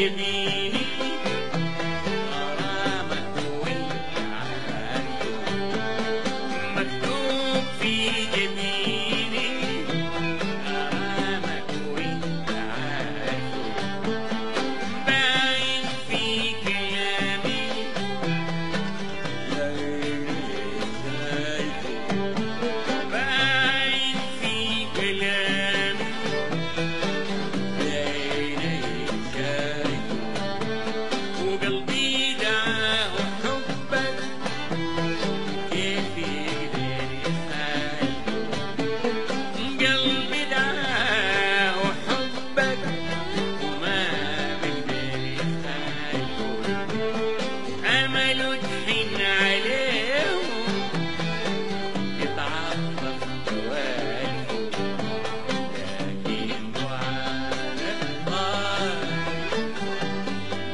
sajdi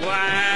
Wow.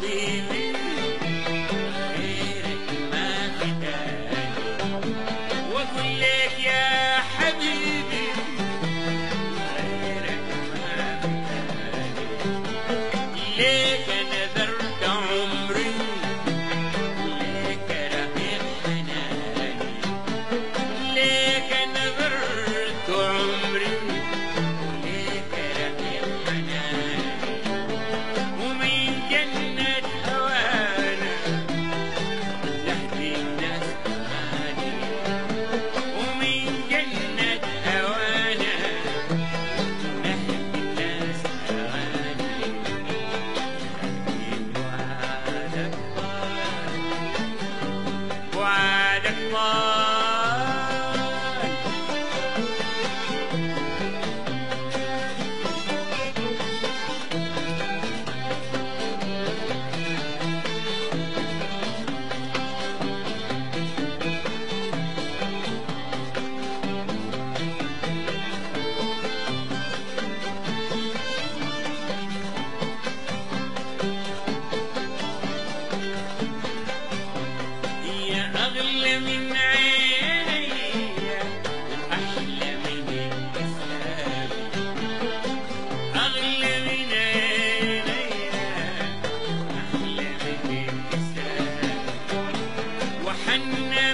believe in Allah. Amen.